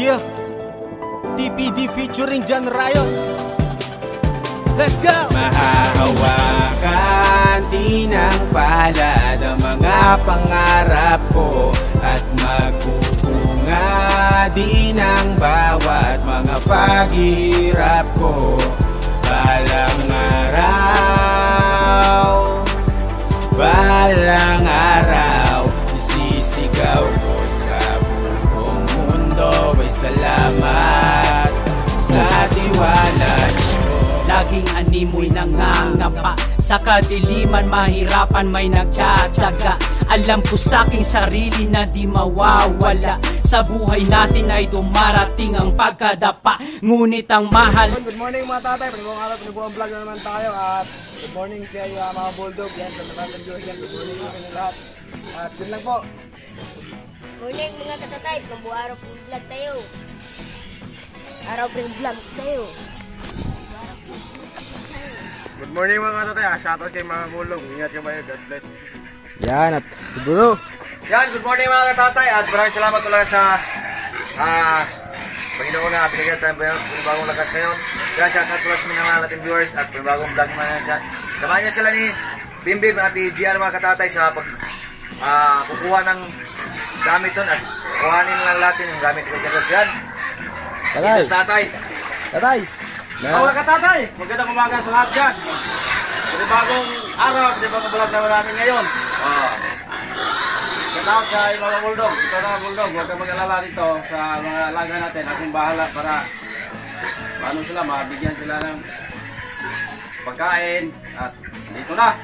Yeah. TPD featuring John Riot. Let's go! Mahahawakan din ng palad ang mga pangarap ko At magkukunga din ang bawat mga paghirap ko Balang araw Balang araw Isisigaw salamat sa tiwala Laging animoy nangangapa. Sa kadiliman mahirapan may nagtsatsaga. Alam ko sa aking sarili na di mawawala. Sa buhay natin ay dumarating ang pagkadapa. Ngunit ang mahal Good morning mga tatay, panibawang araw, panibawang vlog na naman tayo. At good morning kay uh, mga bulldog. Yan sa mga viewers good morning sa lahat. At yun lang po, Mga katatay, pambu araw po vlog tayo. Araw po yung vlog tayo. good morning mga tatay, ah, shoutout kay mga bulldog, ingat ka kayo, God bless. Yan at bro. Yan, good morning mga katatay. At maraming salamat talaga sa ah Panginoon na binigyan tayo ng bagong lakas ngayon. Kaya shout out plus mga natin viewers at bagong vlog mga sa Samahan niya sila ni Bimbim at ni GR mga katatay sa pag ah, kukuha ng gamit doon at kuhanin lang natin yung gamit ko dyan. Yan. Tatay, tatay. tatay Mga katatay, magandang umaga sa lahat dyan. May bagong araw, may bagong vlog naman namin ngayon. Oh. Shoutout sa mga bulldog. Ito na bulldog, huwag kang mag-alala dito sa mga alaga natin. Akong bahala para paano sila, mabigyan sila ng pagkain. At dito na.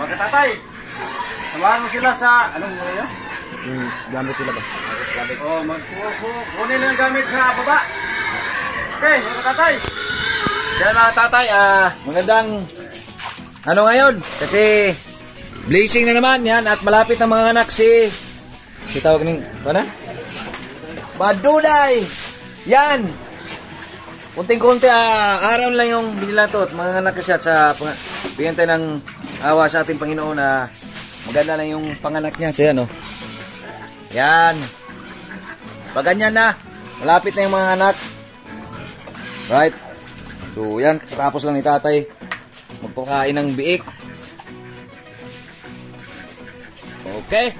Mga katatay, samahan mo sila sa, anong mo yun? Hmm, gamit sila ba? Oh, magkukunin lang gamit sa baba. Okay, mga tatay. Yan mga tatay, ah, magandang ano ngayon? Kasi blazing na naman yan at malapit na mga anak si si tawag ning ano? Badulay. Yan. Kunting-kunti ah, araw lang yung binila to at mga anak kasi at sa bigyan tayo ng awa sa ating Panginoon na maganda lang yung panganak niya. So yan oh. Yan. Pag na, malapit na yung mga anak. Right? So, yan. Tapos lang ni tatay magpakain ng biik. Okay.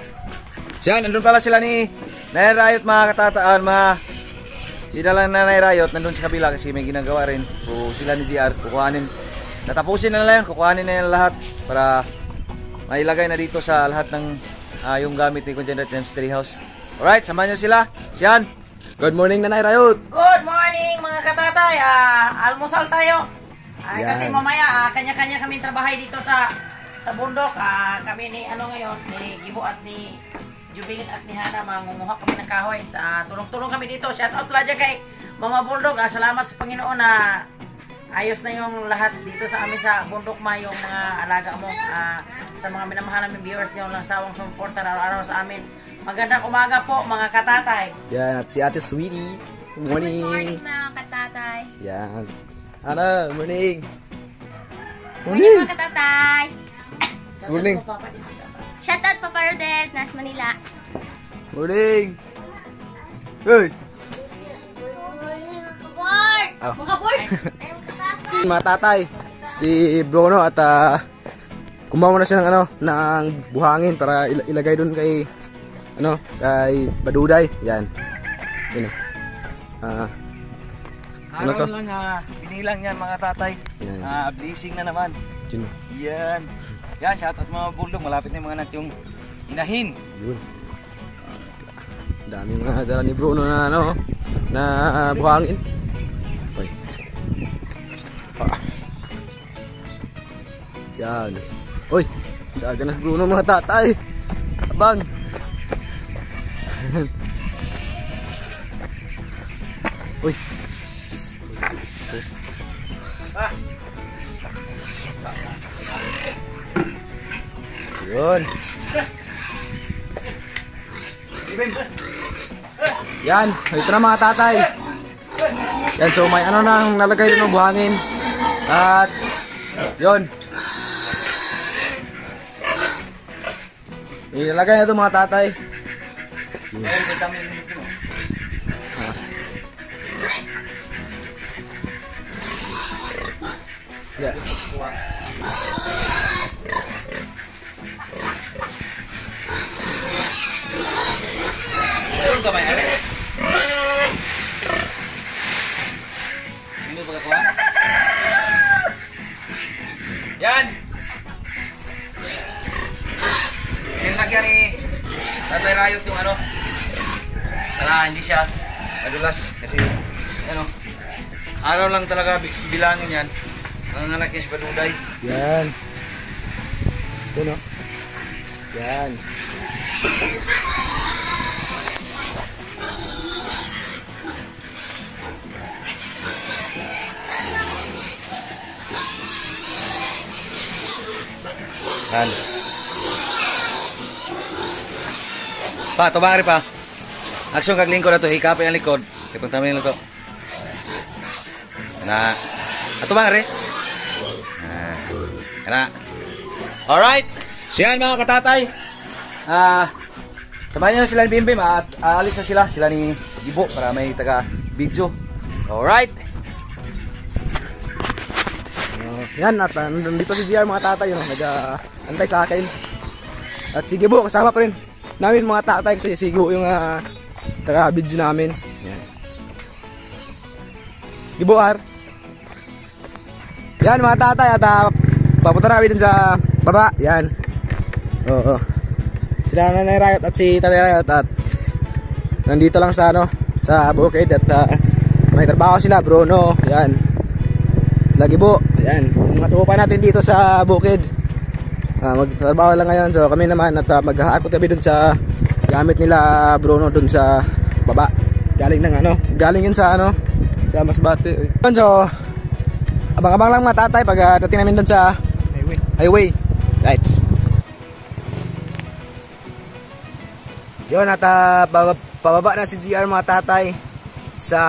So, yan. Nandun pala sila ni Nanay Riot, mga katataan, mga sila lang Nanay Riot, nandun sa kabila kasi may ginagawa rin. So, sila ni GR, kukuhanin. Natapusin na nila yun, kukuhanin na nila lahat para mailagay na dito sa lahat ng ah, yung gamit ni Congenerate Gens Treehouse. Alright, samahan nyo sila. Siyan. Good morning Nanay Rayot Good morning mga katatay. Ah, almusal tayo. Ay, Yan. kasi mamaya ah, kanya-kanya kami trabahay dito sa sa bundok. Ah, kami ni ano ngayon, ni Gibo at ni Jubingit at ni Hana mangunguha kami ng kahoy. Sa tulong-tulong kami dito. Shout out pala dyan kay Mama Bulldog. Ah, salamat sa Panginoon na ayos na yung lahat dito sa amin sa bundok ma yung mga alaga mo Ah, sa mga minamahal namin viewers yung lang sawang sumuporta araw-araw sa amin. Magandang umaga po mga katatay. Yan at si Ate Sweetie Good morning, mga katatay. Yan Ana, morning Morning mga katatay. Shout out Morning. Papa, Shoutout pa Rodel, Nas Manila. Morning Hey Morning board. Oh. Mga board. Mga tatay Si Bruno at uh, Kumawa na siya ng ano Ng buhangin para il- ilagay dun kay Ano Kay Baduday Yan Yun o Ah, Ano Araw to? lang ah, binilang yan mga tatay. Yan. Ah, blazing na naman. yun Yan. Yan, shoutout mga bulldog. Malapit na yung mga anak yung inahin. Yun. Dami mga dala ni Bruno na ano, na buhangin. Yan. Hoy, daga na Bruno mga tatay. Abang. Uy. Ah. Yun. Yan, ito na mga tatay. Yan, so may ano nang nalagay doon ng buhangin. At, yun. Ilagay na ito mga tatay. Yeah. Meron ba yan? Yan! Hindi siya madulas kasi ano araw lang talaga bi- bilangin yan ang anak niya si Baduday Yan. Ito no. Yan. Yan. Pa, tubari pa. Aksyon kag lingkod na to, hikapin ang likod. Kaya tamin lang to. Na. Ato ba re? Ah. Kana. Alright. So yan mga katatay. Ah, samahan niyo sila ni Bimbim at aalis na sila. Sila ni Ibo para may taga video. Alright. Oh, yan at uh, nandito si GR mga tatay no, nag-antay sa akin. At sige po, kasama pa rin namin mga tatay kasi sigo yung uh, taga-video namin. Yan. Gibo Ar. Yan mga tatay at uh, papunta na kami dun sa baba. Yan. Oo. Sila Nanay Riot at si Tatay Riot at nandito lang sa ano sa bukid at uh, may trabaho sila Bruno. Yan. Lagi po. Mga tropa natin dito sa bukid. Ah, magtrabaho lang ngayon. So kami naman at uh, maghahakot kami dun sa gamit nila Bruno dun sa baba. Galing ng ano? Galing yun sa ano? Sa Masbate. Yun, So abang-abang lang mga tatay pag uh, dating namin dun sa highway. Highway. Right. Yun at uh, baba- pababa na si GR mga tatay sa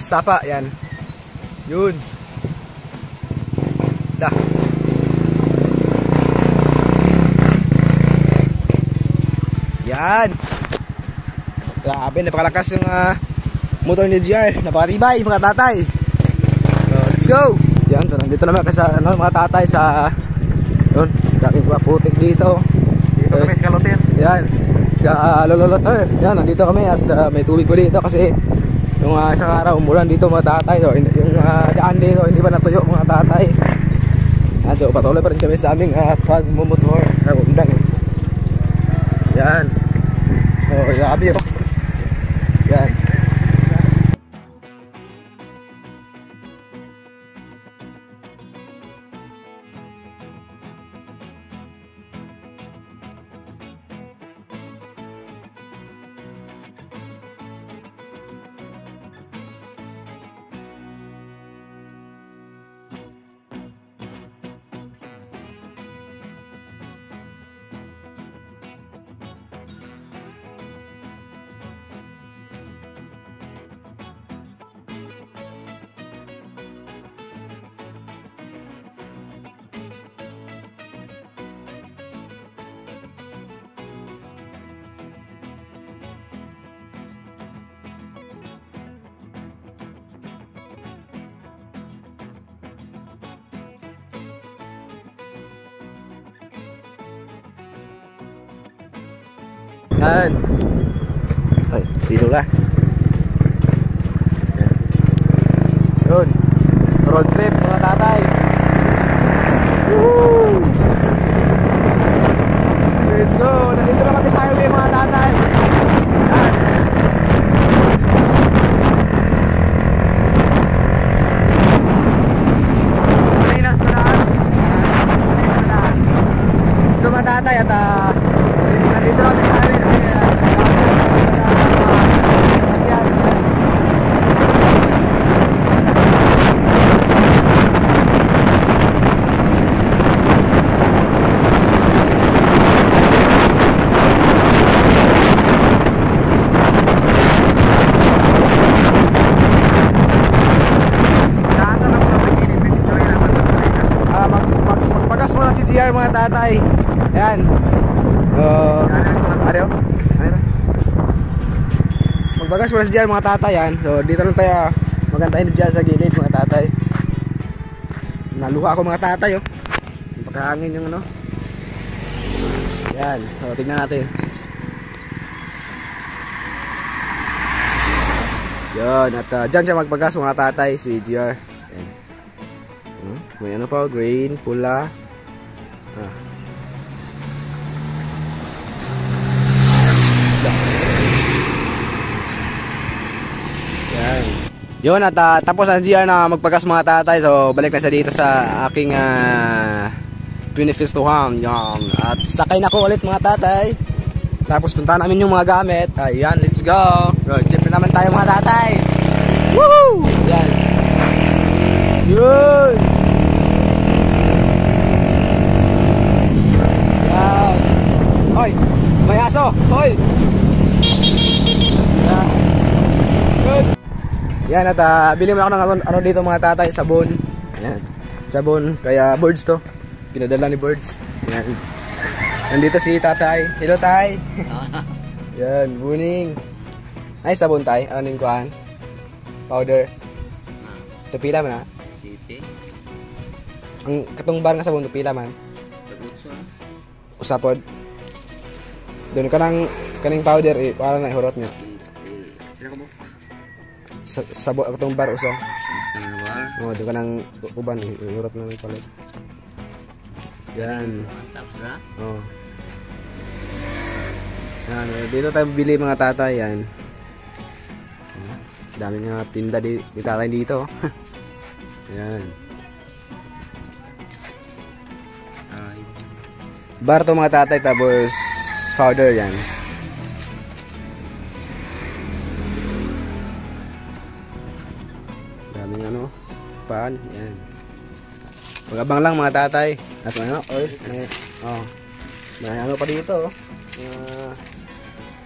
Sapa. Yan. Yun. Da. Yan. Grabe, napakalakas yung ah, motor ni GR. Napakatibay, mga tatay. So, let's go. Yan, so nandito naman kasi ano, mga tatay sa yun, daming putik dito. Dito kami sa Kalotin. Yan. Sa uh, Lololotor. Yan, nandito kami at ah, may tubig pa dito kasi yung uh, isang araw umulan dito mga tatay. So, yung ah, daan dito hindi pa natuyo mga tatay. Yan, so patuloy pa rin kami sa aming uh, pagmumotor. Yan. Oh, grabe oh. Yan. Ay, sino? Yan. Yun. Road trip mga tatay. Woo! Let's go! Nandito na kami sa highway mga tatay. Yan. Malinas na daan. Malinas na daan. Ito mga tatay at ah, nandito na kami sa highway kasi ah, yan. Ah, mag, mag, magpagas muna si GR mga tatay. Ayan. Uh, ano? Ano? Magbagas muna si GR mga tatay yan. So dito lang tayo ah, magantayin ni GR sa gilid mga tatay. Na naluha ako mga tatay oh. Pagkahangin yung ano. Yan, o, tingnan natin. Yan, at uh, dyan siya magpagas mga tatay, si GR. Yan. Hmm, May ano pa, green, pula. Yan. Yun at ah, tapos ang GR na magpagas mga tatay so balik na siya dito sa aking uh, Pinifistuhan yan. At sakay na ko ulit mga tatay. Tapos punta namin yung mga gamit. Ayan, let's go. Road trip na naman tayo mga tatay. Woohoo! Yan. Yun! Yan. Hoy! May aso! Hoy! Yan. Good! Yan at ah, bili mo ako ng ano, ano dito mga tatay, sabon. Yan. Sabon, kaya birds to. Pinadala ni birds. Yan. Nandito si tatay. Hello tay. Yan, buning. Ay, sabon tay. Ano yung kuhan? Powder. Tupila man ha? City, Ang katong bar nga sabon, tupila man. Usapod. Doon ka ng kaning powder eh, para na ihurot niya. Sa, sabo, katong bar nabar. Oh, doon ka ng uban, ihurot na ng palit. Yan. Oh. Yan, eh, dito tayo bili mga tatay yan. Dami nga tinda di, di tatay dito. yan. Bar to mga tatay tapos powder yan. Daming ano, paan, yan. Magabang lang mga tatay. At ano, oy, may, oh, may ano pa dito, oh. Mga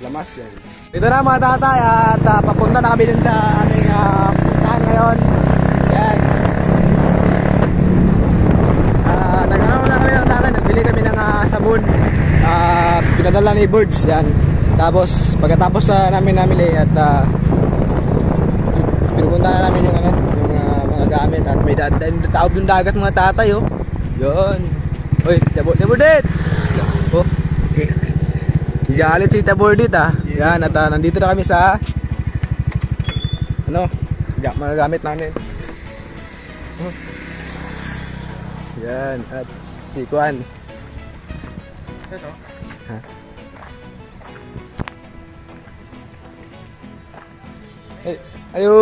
lamas yan. Dito na mga tatay at ah, papunta na kami dun sa aming uh, puntahan ngayon. Yan. Ah, nag-ano na kami ng tatay, nagbili kami ng ah, sabon. Pinadala ni Birds yan. Tapos pagkatapos sa namin namili at uh, pinupunta na namin yung ano, yung ah, mga gamit at may da- da- taob yung dagat mga tatay oh. Yun. Oy, tabo, tabo dit. Oh. Galit si Tabordit ah. Yan, at ah, nandito na kami sa ano, ga- mga gamit namin. Oh. Yan, at si Kwan. Ha? Ay, ayo.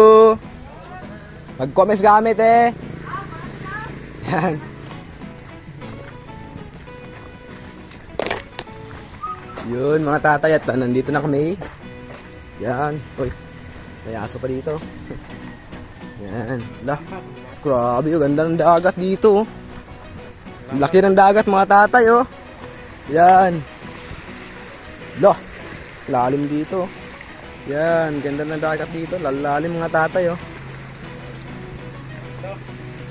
Mag-comments gamit eh. Yan. Yun mga tatay at nandito na kami. Yan. Uy. May aso pa dito. Yan. Lah. Grabe, oh, ganda ng dagat dito. oh. Laki ng dagat mga tatay oh. Yan. Lah. Lalim dito. Yan, ganda ng dagat dito. Lalalim mga tatay oh.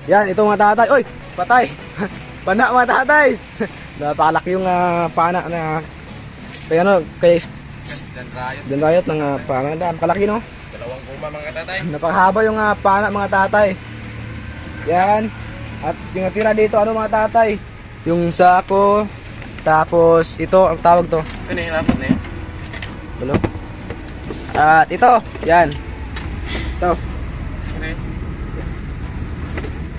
Yan, ito mga tatay. Oy, patay. Pana mga tatay. Napakalaki yung ah, pana na kaya ano, kay Dan Riot ng uh, pana. Ang kalaki no? Dalawang kuma mga tatay. Napakahaba yung uh, pana mga tatay. Yan. At yung natira dito, ano mga tatay? Yung sako. Tapos ito, ang tawag to. Ano yung lapot na yun? Ano? At ito, yan. Ito.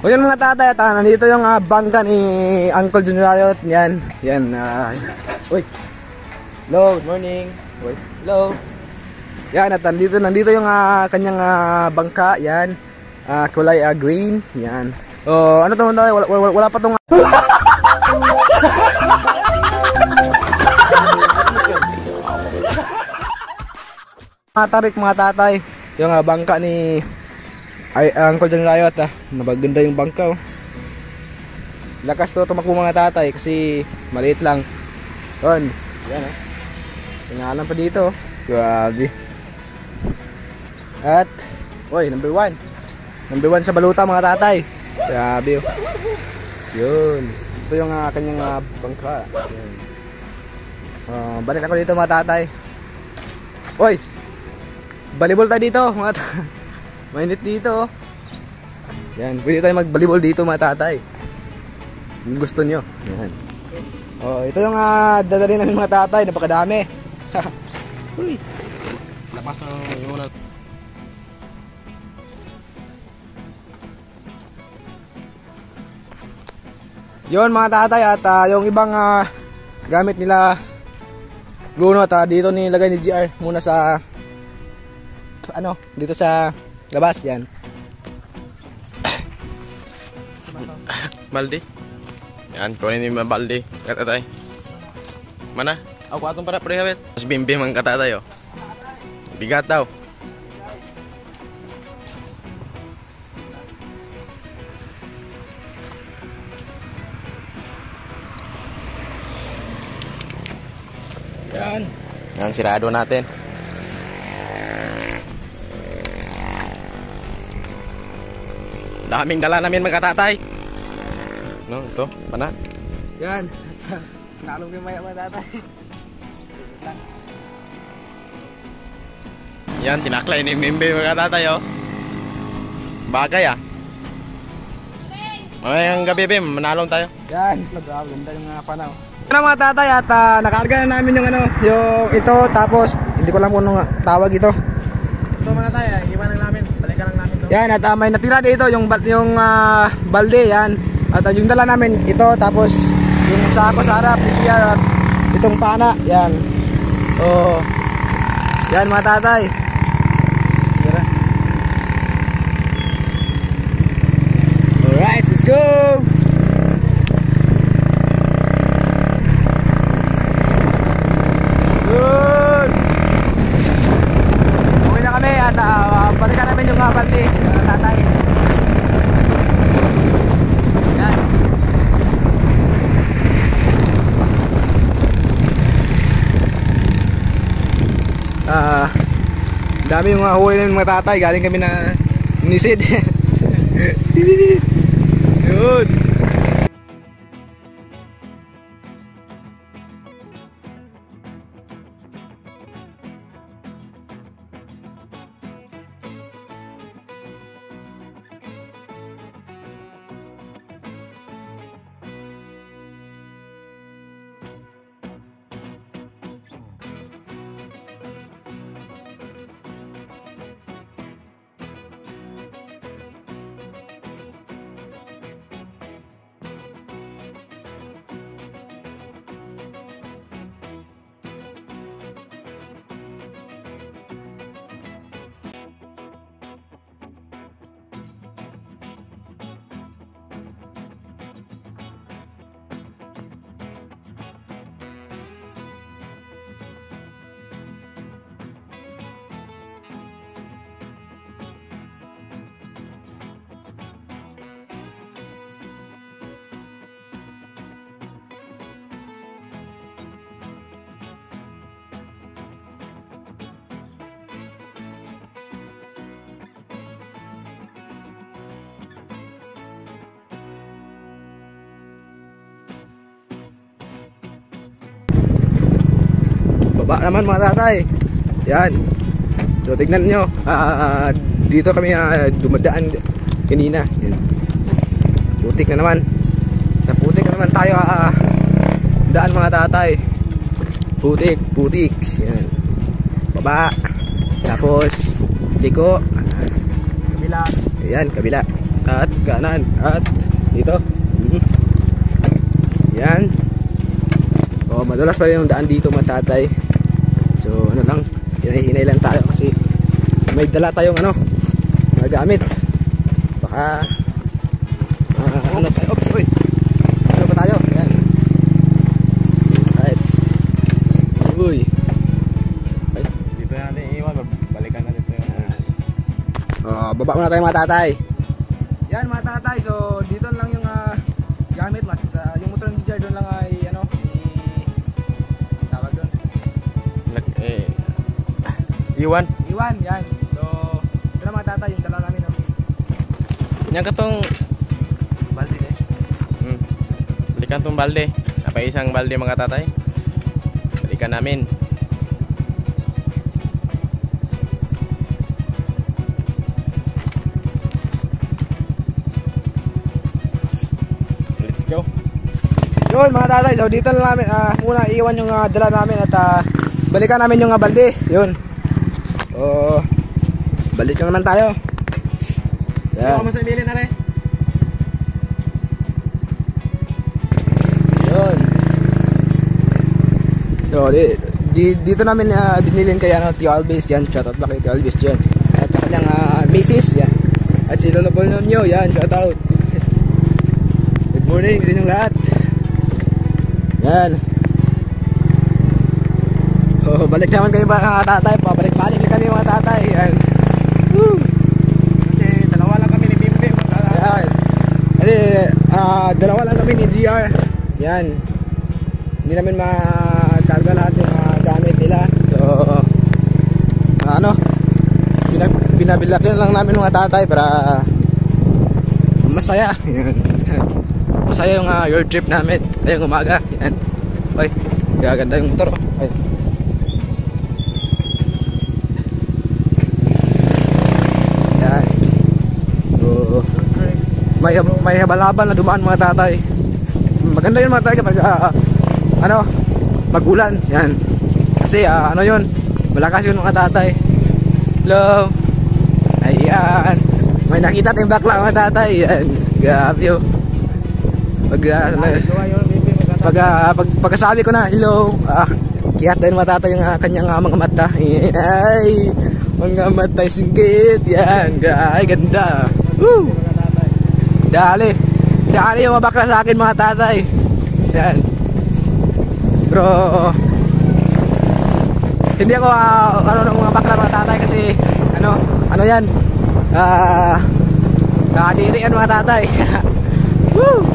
O yan mga tatay, at ah, nandito yung uh, bangka ni Uncle Junior Riot. Yan, yan. Uh, uy. Hello, good morning. Uy, hello. Yan, at nandito, nandito yung ah, kanyang ah, bangka. Yan. Ah, kulay ah, green. Yan. Oh, ano to? Wala, wala, wala pa tong mga tarik mga tatay. Yung ah, bangka ni ay Uncle John Riot ah. Nabaganda yung bangka oh. lakas to tumakbo mga tatay kasi maliit lang. Yun. Yan ah tingalan pa dito oh. grabe. At oy number one. Number one sa baluta mga tatay. Grabe oh. Yun. Ito yung ah, kanyang ah, bangka. Yun. Ah, balik ako dito mga tatay. Oy Volleyball tayo dito, mga Mainit dito. oh. Yan, pwede tayo mag-volleyball dito mga tatay. Kung gusto nyo. Yan. Oh, ito yung uh, dadali namin mga tatay. Napakadami. Uy. Lapas na yung una. Yon mga tatay at ah, yung ibang ah, gamit nila Bruno at ah, dito nilagay ni GR muna sa ano dito sa labas yan Balde. Yan, kunin mga balde. Katatay. Mana? Ako atong para pre Mas bimbim ang katatay oh. Bigat daw. yan Yan, sirado natin. Daming dala namin mga katatay. No, ito, mana? yan nalong yung maya mga tatay Yan, tinaklay ni Mimbe mga katatay oh. Bagay ah. Mamayang gabi, Bim, manalong tayo. Yan, grabe ganda yung uh, panaw. Ano mga tatay at uh, nakarga na namin yung ano, yung ito tapos hindi ko lang kung anong tawag. Ito mga tayo, iwan lang namin. Balikan lang namin to. Yan at uh, may natira dito yung yung ah, balde yan. At uh, yung dala namin ito tapos yung sako sa harap ni CR at itong pana yan. Oh. Yan mga tatay. Alright, let's go! Good! Uwi na kami at uh, balikan namin yung uh, balde, uh, tatay. Yan. Ah, dami yung uh, huli ng mga tatay, galing kami na nisid. Yun. Baba naman mga tatay. Yan. So tignan nyo. ah, dito kami ah, dumadaan kanina. Yan. Putik na naman. Sa putik na naman tayo ah, daan mga tatay. Putik, putik. Yan. Baba. Tapos liko. Kabila. Yan, kabila. At kanan. At dito. Mhm. Yan. Oh, madulas pa rin yung daan dito mga tatay. So, ano lang, hinahinay lang tayo kasi may dala tayong ano, mga gamit. Baka, ah, ano tayo, oops, oy. Ano pa tayo? Yan. Right. Uy. Ay, Dito natin iwan, balikan natin ito yung... Oh, baba muna tayo mga tatay. Yan mga tatay, so dito lang yung ah, gamit. Mas, ah, yung motor ng DJ doon lang ay iwan. Iwan, yan. So, ito na mga tatay, yung dala namin. Oh. Yan ka tong... Balde eh. Hmm. Balikan tong balde. Apa isang balde mga tatay. Balikan namin. Let's go. Yun mga tatay, so dito na namin, ah, muna iwan yung ah, dala namin at ah, balikan namin yung uh, balde. Yun. So, balik na naman tayo. Yan. sa bilin na rin. Yun. So, di, di, dito namin uh, binilin kay ano, Tio Alves yan. Shoutout ba kay Tio Alves dyan. At saka niyang uh, misis yan. At si Lolo Polonio yan. Shoutout. Good morning sa inyong lahat. Yan. So, balik naman kayo mga tatay. Pabalik-balik kami mga tatay. Yan. Woo! Kasi dalawa lang kami ni Bimbe. Yan. Kasi, ah, dalawa lang kami ni GR. Yan. Hindi namin makarga lahat yung mga gamit nila. So, ah, ano, pinag binabilakin lang namin mga tatay para masaya. Masaya yung ah, road trip namin. Ngayong umaga. Yan. Ay, gaganda yung motor. Ay. Yan. So, may may habal-habal na dumaan mga tatay. Maganda yun mga tatay kapag ah, ano, magulan. Yan. Kasi ah, ano yun, malakas yun mga tatay. Hello. Ayan. May nakita tayong bakla mga tatay. Yan. Grabe yun. Pag, ah, na- pag, ah, pag, pagkasabi ko na hello, ah, kiyat din mga tatay yung ah, kanyang ah, mga mata. Ay, mga mata singgit. Yan. Ay, ganda. Woo! Dali. Dali yung mga bakla sa akin mga tatay. Yan. Pero hindi ako ah, ano ng mga bakla mga tatay kasi ano, ano yan? Ah, nakadiri yan mga tatay. Woo!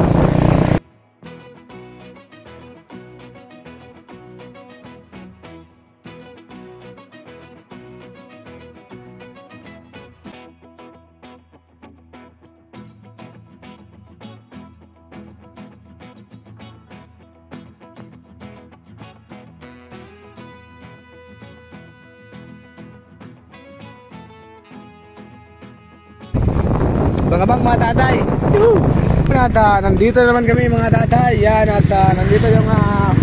Ah, nandito naman kami mga tatay. Yan at ah, nandito yung ah,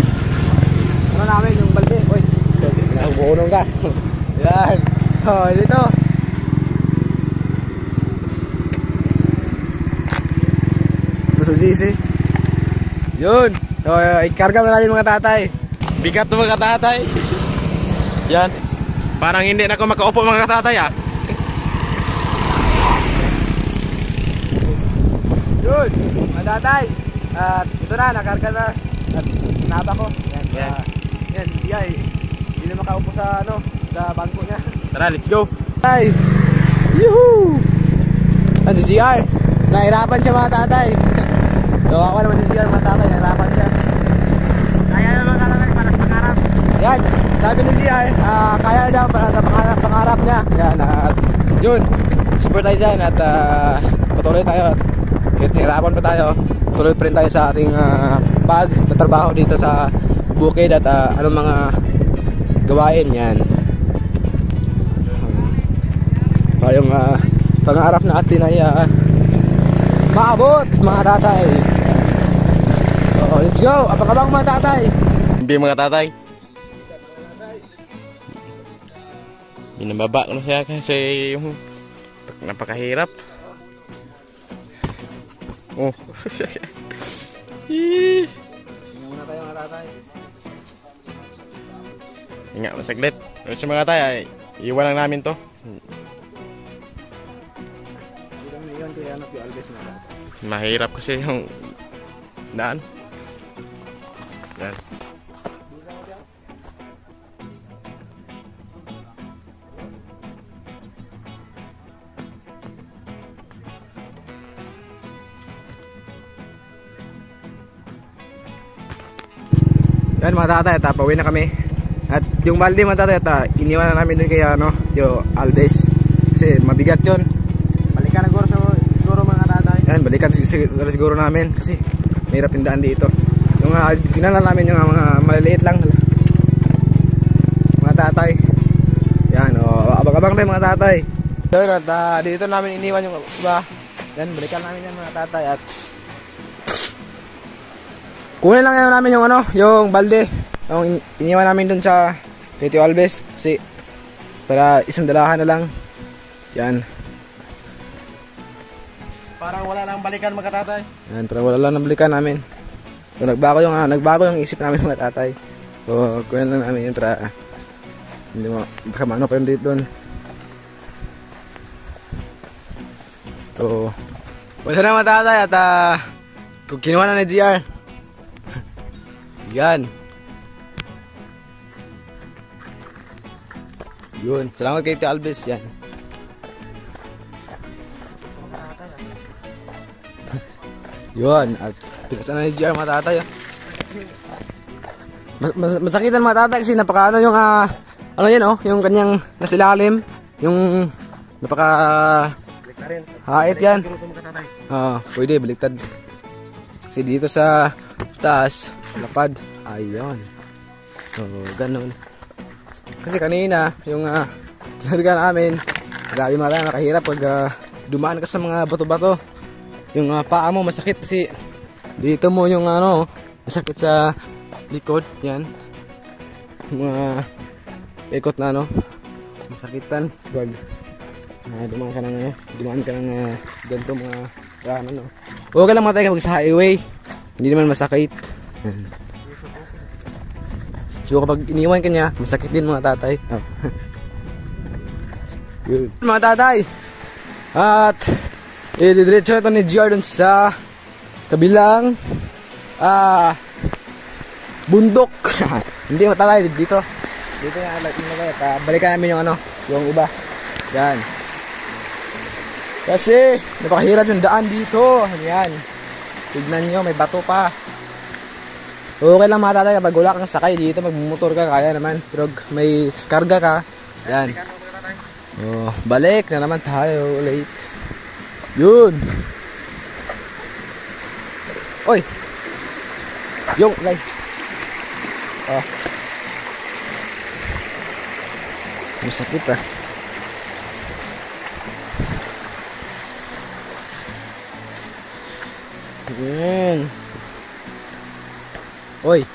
ano namin yung balde. Uy, nahubuunong ka. Yan. Oh, dito. Ito sa sisi. Yun. So, uh, ikarga na namin mga tatay. Bigat mga tatay. Yan. Parang hindi na ako makaupo mga tatay ah. Yun, mga tatay. At ito na, nakarga na. At sinaba ko. Yan, Yan. ah, yan, si Jai. Hindi na makaupo sa, ano, sa bangko niya. Tara, let's go. Ay! Yuhu! Yan si GR. Nahirapan siya mga tatay. So ako naman si GR mga tatay, nahirapan siya. Kaya naman ka lang para sa pangarap. Yan, sabi ni GR, ah, kaya daw para sa pangarap, pangarap niya. Yan, at yun, support tayo dyan at ah, patuloy tayo. Kahit nahirapan pa tayo, tuloy pa rin tayo sa ating uh, pagtatrabaho dito sa bukid at ah, anong mga gawain yan. Uh, yung ah, pangarap natin ay ah, maabot mga tatay. So, let's go! Apakabang mga tatay! Hindi mga tatay. Binababa ko na siya kasi yung napakahirap. Oh. Muna tayo mga tatay. Ingat mo saglit. Sa mga tatay, ay, iwan lang namin to. Na na. Mahirap kasi yung daan. Yan. Yan mga tatay, at uh, pauwi na kami. At yung balde mga tatay, at uh, iniwan na namin din kay ano, Tio Alves. Kasi mabigat yun. Balikan siguro, siguro mga tatay. Yan, balikan sig- sig- siguro namin kasi mahirap yung daan dito. Yung uh, dinala namin yung uh, mga maliliit lang. Mga tatay. Yan, oh, abang-abang tayo mga tatay. Yun, at uh, dito namin iniwan yung iba. Yan, balikan namin yan mga tatay at kunin lang ngayon namin yung ano, yung balde. Yung in- iniwan namin dun sa Tito Alves kasi para isang dalahan na lang. Yan. Parang wala nang balikan mga tatay. Yan, para wala lang nabalikan namin. So, nagbago yung, ah, nagbago yung isip namin mga tatay. So, kunin lang namin yun para ah, hindi mo, baka maano pa yung date doon. So, wala na mga tatay at kung kinuha na ni GR. Yan. Yun. Salamat kay Tito Alves. Yan. Yun. At pinasa na ni GR mga tatay. ah. Mas, mas, masakitan mga tatay kasi napaka ano yung ah, ano yan oh, yung kanyang nasilalim, yung napaka hait yan. Oo, pwede baliktad. Kasi dito sa taas, lapad. Ayun. Oo, ganun. Kasi kanina, yung uh, kinarga namin, grabe mga nakahirap pag ah, dumaan ka sa mga bato-bato. Yung ah, paa mo masakit kasi dito mo yung ano, masakit sa likod. Yan. Mga ikot na ano, masakitan. Pag uh, dumaan ka ng, ano, dumaan ka ng uh, ganito mga yan, ano. Okay lang matay kapag sa highway. Hindi naman masakit. So kapag iniwan ka niya, masakit din mga tatay. Oh. Yun. Mga tatay. At eh, didiretso na ito ni Jordan sa kabilang ah bundok. Hindi matatay dito. Dito like yung mga uh, balikan namin yung ano, yung iba. Yan. Kasi napakahirap yung daan dito. Yan. Tignan nyo, may bato pa. Okay lang mga tatay kapag wala kang sakay dito, magmumotor ka, kaya naman. Pero may karga ka, yan. Oh, balik na naman tayo late. Yun. Oy. Yung, like. Oh. Masakit ah. Yan. Oy.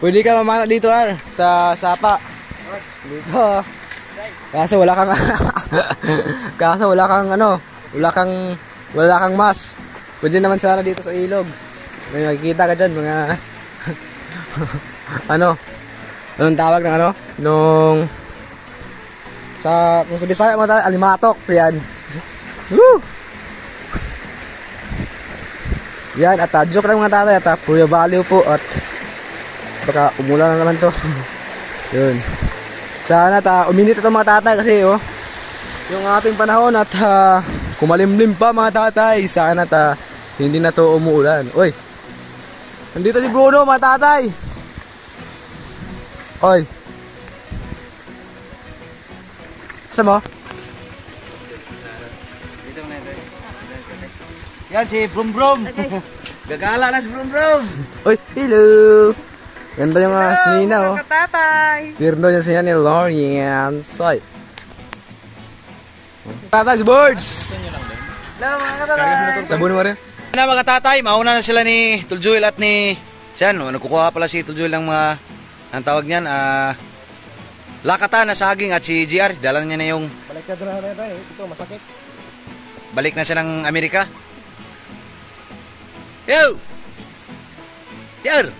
Pwede ka mamana dito, Ar, sa sapa. Dito. Kaso wala kang Kaso wala kang ano, wala kang wala kang mas. Pwede naman sana dito sa ilog. May makikita ka diyan mga ano? Anong tawag ng ano? Nung sa kung sa Bisaya mo alimatok, yan. Woo! Yan, at uh, joke lang mga tatay, at uh, puro value po, at baka umulan na naman to. Yun. Sana ta uminit ito mga tatay kasi oh, yung ating panahon at uh, kumalimlim pa mga tatay. Sana ta hindi na to umuulan. Oy. Nandito si Bruno mga tatay. Oy. Saan mo? Yan si Brum Brum. Gagala na si Brum Brum. Oy, hello. Ganda yung mga sinina oh. Tatay! Tirno yung sinya ni Lorian Soy. Tatay, si Birds! Hello mga katatay! Sabon mo rin. Na mga tatay, mauna na sila ni Tuljoy at ni Siyan, oh, nagkukuha pala si Tuljoy ng mga ang tawag niyan, ah lakatan na saging at si GR, dala niya na yung Balik na rin tayo. Ito, masakit. balik na siya ng Amerika. Yo! GR!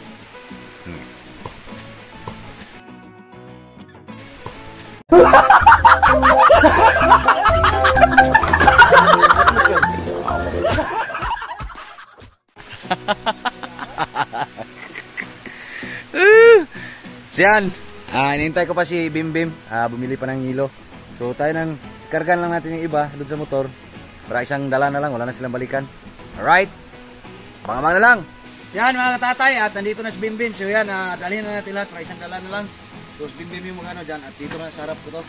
Siyan, ah, inintay ko pa si Bim Bim, ah, bumili pa ng hilo. So tayo nang kargan lang natin yung iba doon sa motor. Para isang dala na lang, wala na silang balikan. Alright? Banga na lang. Yan mga tatay, at nandito na si Bim Bim. So yan, ah, dalhin na natin lahat para isang dala na lang. So si Bim Bim yung mga ano dyan, at dito na sa harap ko to.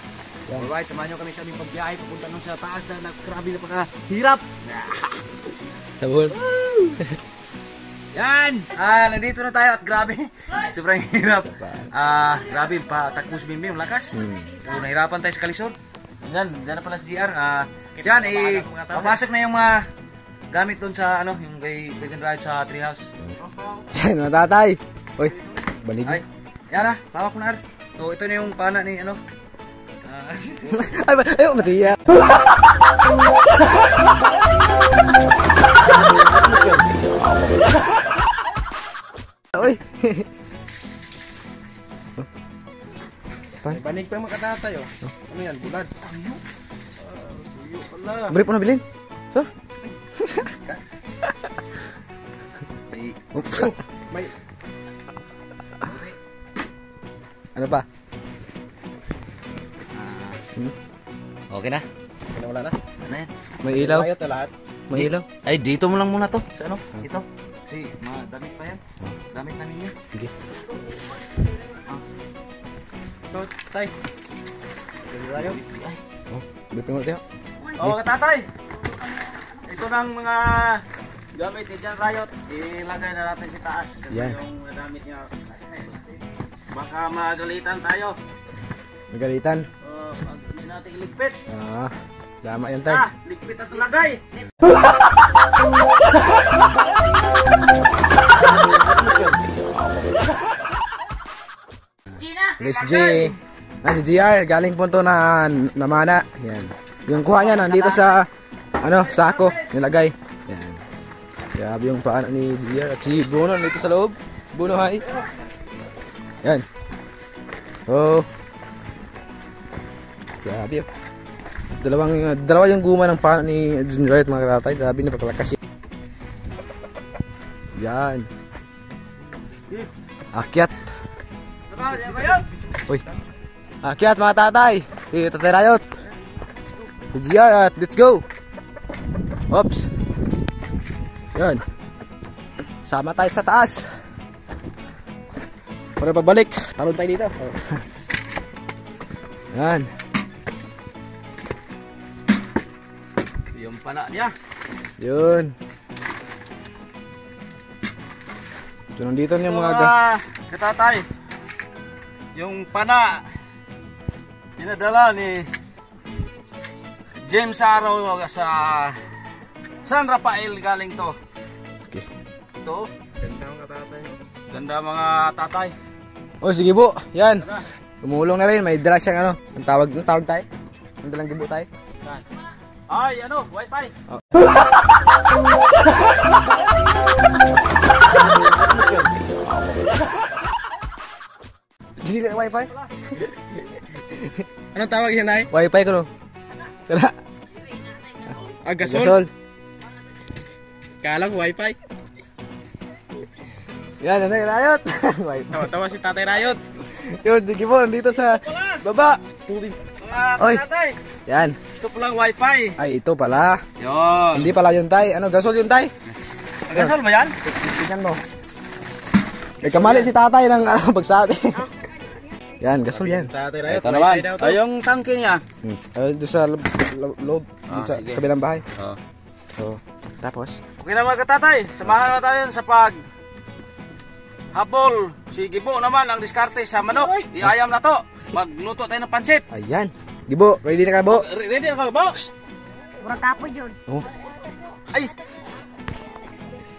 Alright, samahan nyo kami sa aming pagbiyahe papunta nung sa taas na nagkrabi na pakahirap. Sabon. Yan! Ah, nandito na tayo at grabe. Sobrang hirap. Ah, grabe pa takbo si Bimbim, lakas. So, nahirapan tayo sa kalisod. Yan, dyan na pala si GR. Ah, dyan, eh, papasok na yung mga gamit doon sa ano, yung kay Pigeon Ride sa treehouse. Yan, mga tatay. Uy, banig. Ay, yan na, tawag ko na. Ar. So, ito na yung pana ni ano. Ah, Ay, ba- ay, matiya. Uy. May banig pa yung mga katatay oh. Ano yan? Bulad. Beri po na bilhin. So? Oops. May Ano pa? okay na. wala na. Ano yan? May ilaw. Ayot na lahat. May ilaw. Ay, dito mo lang muna to. Sa ano? Ito. Si, mga damit pa yan. Damit namin yan. Sige. Ito, tay. Tayo. Oh, beri po na Oo, katatay. Ito ng mga gamit ni John Riot. Ilagay na natin sa taas. Kasi Yan. yung gamit niya. Baka magalitan tayo. Nagalitan. Oh, pag hindi natin iligpit. Ah, tama yan tay. Ah, ligpit at lagay. Gina! Miss G. Ah, si GR, galing po to na namana. Yan. Yung kuha niya nandito sa ano, sako nilagay. Grabe yung paano ni GR at si Bruno nandito sa loob. Bruno, hi. Yan. Oh. Grabe oh. Dalawang, dalawa yung guma ng paano ni Junright mga katatay. Grabe na papalakas. Yan. Akyat. Uy. Akyat mga tatay. Si Tatay Rayot. GR at let's go. Oops. Yan. Sama tayo sa taas. Para pabalik. Talon tayo dito. Yan. Yung pana niya. Yun. So nandito yung mga ga- Mga katatay. Yung pana. Dinadala ni James Arrow sa San Rafael galing to. Okay. Ito. Ganda mga katatay. Ganda mga tatay. Oh, sige po. Yan. Tumulong na rin. May dala siyang ano. Ang tawag, ang tawag tayo. Ang dalang gibo tayo. Ay, ano, wifi. Hindi ka wifi? Anong tawag yan ay? Wifi ko no. Tara. Ah, gasol. Gasol. Kala ko wifi. Yan, ano yung rayot? wifi. Tawa-tawa si Tatay Rayot. Yun, sige po. Nandito sa baba. Tubig. Oy. tatay. Yan. Ito palang wifi. Ay, ito pala. Yun. Hindi pala yun tay. Ano, gasol yun tay? Gasol ba yan? Tingnan mo. Eh, kamali si tatay ng ano, pagsabi. yan, gasol yan. Tatay Rayot. Ito naman. Ay, yung tangke niya. Hmm. Ayun, doon sa loob, loob, Ah, sa sige. kabilang bahay. Oh. So, tapos, Okay na mga katatay, samahan na tayo sa pag habol. Si Gibo naman ang diskarte sa manok. Iayam na to. Magluto tayo ng pansit. ayan. Gibo, ready na ka, Bo? Re- Ready na ka ba? Murag kapoy yun. Oh, Ay!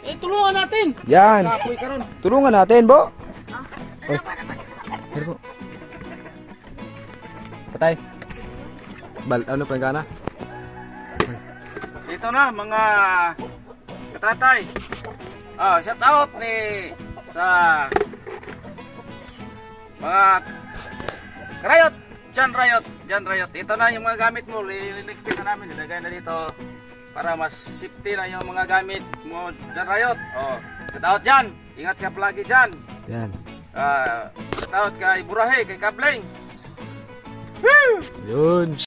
Eh, tulungan natin. yan. Kapoy ka ron. Tulungan natin, Bo. Oy. Ano po? Patay. Bal, ano pa yung gana? Ito na mga katatay. Ah, shout out ni sa mga Rayot, Jan Rayot, Jan Rayot. Ito na yung mga gamit mo, liligpit na namin, ilagay na dito para mas safety na yung mga gamit mo, Jan Rayot. Oh, out Jan. Ingat ka palagi Jan. Yan. Ah, shout out kay Burahe, kay Kabling. Yun.